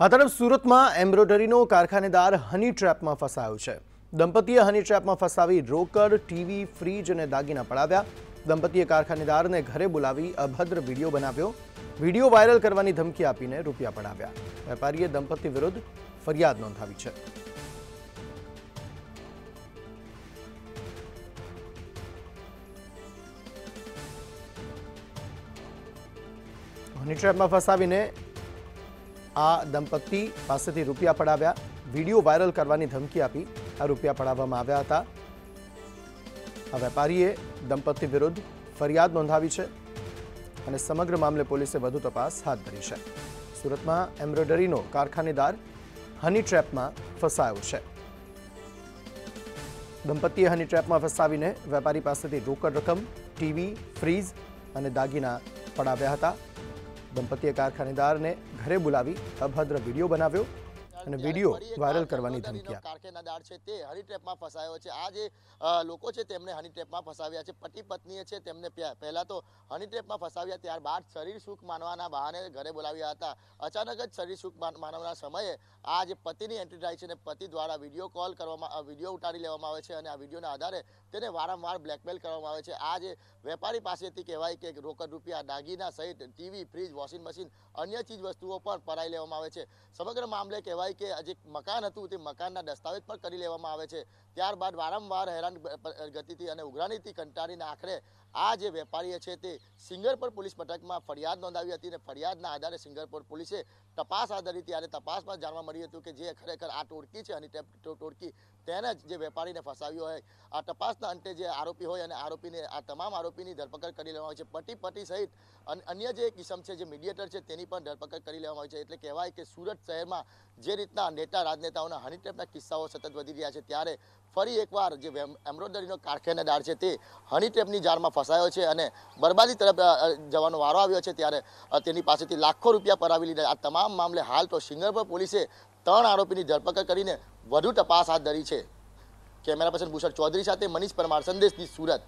આ તરફ સુરતમાં એમ્બ્રોઇડરીનો કારખાનેદાર હની ટ્રેપમાં ફસાયો છે. દંપતીએ હની ટ્રેપમાં ફસાવી રોકડ, ટીવી, ફ્રીજ અને દાગીના પડાવ્યા. દંપતીએ કારખાનેદારને ઘરે બોલાવી અભદ્ર વીડિયો બનાવ્યો. વીડિયો વાયરલ કરવાની ધમકી આપીને રૂપિયા પડાવ્યા. વેપારીએ દંપતી વિરુદ્ધ ફરિયાદ નોંધાવી છે. હની ટ્રેપમાં ફસાવીને આ દંપતી પાસેથી રૂપિયા પડાવ્યા. વીડિયો વાયરલ કરવાની ધમકી આપી. આ રૂપિયા પડાવવામાં આવ્યા હતા. આ વેપારીએ દંપતી વિરુદ્ધ ફરિયાદ નોંધાવી છે અને સમગ્ર મામલે પોલીસે વધુ તપાસ હાથ ધરી છે. સુરતમાં એમ્બ્રોઇડરીનો કારખાનેદાર હની ટ્રેપમાં ફસાયો છે. દંપતીએ હની ટ્રેપમાં ફસાવીને વેપારી પાસેથી રોકડ રકમ, ટીવી, ફ્રીજ અને દાગીના પડાવ્યા હતા. દંપતીએ કારખાનેદારને ઘરે બોલાવી અભદ્ર વીડિયો બનાવ્યો અને વીડિયો વાયરલ કરવાની ધમકી આપી. કારખાનેદાર છે તે હની ટ્રેપમાં ફસાયો છે. આ જે લોકો છે તેમને હની ટ્રેપમાં ફસાવ્યા છે. પતિ પત્નીએ છે તેમને પહેલા તો હની ટ્રેપમાં ફસાવ્યા ત્યારબાદ શરીર સુખ માનવાના બહાને ઘરે બોલાવ્યા હતા. અચાનક જ શરીર સુખ માન- માનવાના સમયે આ જે પતિની એન્ટ્રી થાય છે અને પતિ દ્વારા વીડિયો કોલ કરવામાં વીડિયો ઉતારી લેવામાં આવે છે અને આ વિડીયોના આધારે તેને વારંવાર બ્લેકમેલ કરવામાં આવે છે. આ જે વેપારી પાસેથી કહેવાય કે રોકડ રૂપિયા દાગીના સહિત ટીવી ફ્રીજ વોશિંગ મશીન અન્ય ચીજ વસ્તુઓ પણ પરાઈ લેવામાં આવે છે. સમગ્ર મામલે કહેવાય કે જે મકાન હતું તે મકાનના દસ્તાવેજ પણ કરી લેવામાં આવે છે. ત્યારબાદ વારંવાર હેરાન ગતિથી અને ઉઘરાણીથી કંટાળીને આખરે આ જે વેપારીએ છે તે સિંગરપર પોલીસ મથકમાં ફરિયાદ નોંધાવી હતી અને ફરિયાદના આધારે સિંગરપર પોલીસે તપાસ આધારી ત્યારે તપાસમાં જાણવા મળ્યું હતું કે જે ખરેખર આ ટોળકી છે અને ટોળકી તેને જ જે વેપારીને ફસાવ્યો હોય. આ તપાસના અંતે જે આરોપી હોય અને આરોપીને, આ તમામ આરોપીની ધરપકડ કરી લેવામાં આવે છે. પટી પટી સહિત અન- અન્ય જે કિસમ છે, જે મીડિયેટર છે, તેની પણ ધરપકડ કરી લેવામાં આવી છે. એટલે કહેવાય કે સુરત શહેરમાં જે રીતના નેતા, રાજનેતાઓના હની ટ્રેપના કિસ્સાઓ સતત વધી રહ્યા છે, ત્યારે ફરી એકવાર જે એમ્બ્રોઇડરીનો કારખાનેદાર છે તે હની ટ્રેપની જાળમાં ફસાયો છે અને બરબાદી તરફ જવાનો વારો આવ્યો છે ત્યારે તેની પાસેથી લાખો રૂપિયા પરાવી લીધા. આ તમામ મામલે હાલ તો સિંગરપર પોલીસે ત્રણ આરોપીની ધરપકડ કરીને વધુ તપાસ હાથ ધરી છે. કેમેરા પર્સન ભૂષણ ચૌધરી સાથે મનીષ પરમાર, સંદેશની સુરત.